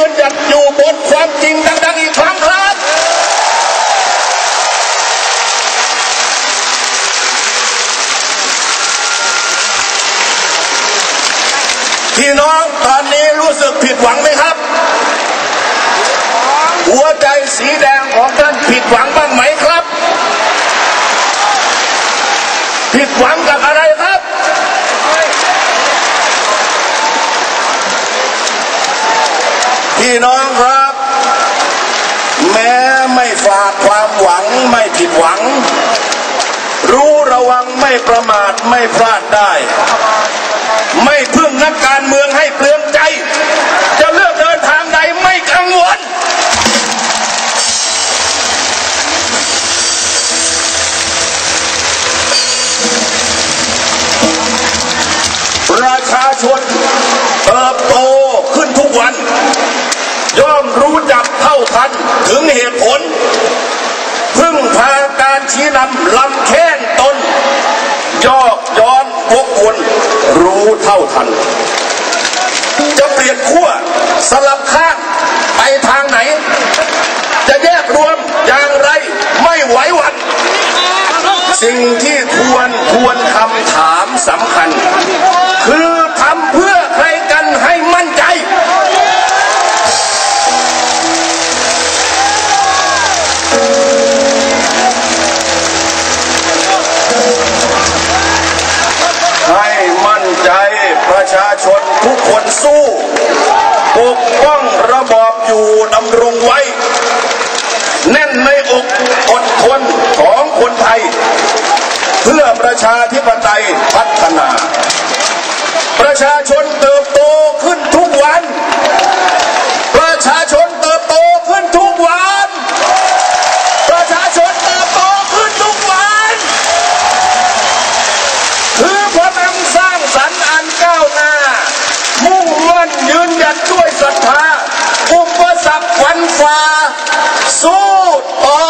ยืนหยัดอยู่บนความจริงดังๆอีกครั้งครับพี่น้องตอนนี้รู้สึกผิดหวังไหมครับ หัวใจสีแดงของท่านผิดหวังบ้างไหมครับ พี่น้องครับ แม้ไม่ฝากความหวังไม่ผิดหวัง รู้ระวังไม่ประมาทไม่พลาดได้ ไม่พึ่งนักการเมืองให้เปลืองใจ จะเลือกเดินทางใดไม่กังวลประชาชนเติบโตขึ้นทุกวัน ย่อมรู้จักเท่าทันถึงเหตุผล พึ่งพาการชี้นำลำแค้นตนยอกย้อนพวกคนรู้เท่าทัน จะเปลี่ยนขั้วสลับข้างไปทางไหน จะแยกรวมอย่างไรไม่ไหวหวั่นสิ่งที่ควรควรคำถามสำคัญ นทุกคนสู้ปกป้องระบอบอยู่ดำรงไว้ แน่นในอกอดทนของคนไทย เพื่อประชาธิปไตยพัฒนา ประชาชนเติบโตขึ้น ศรัทธาอุปสรรควันฟ้าสู้ต่อ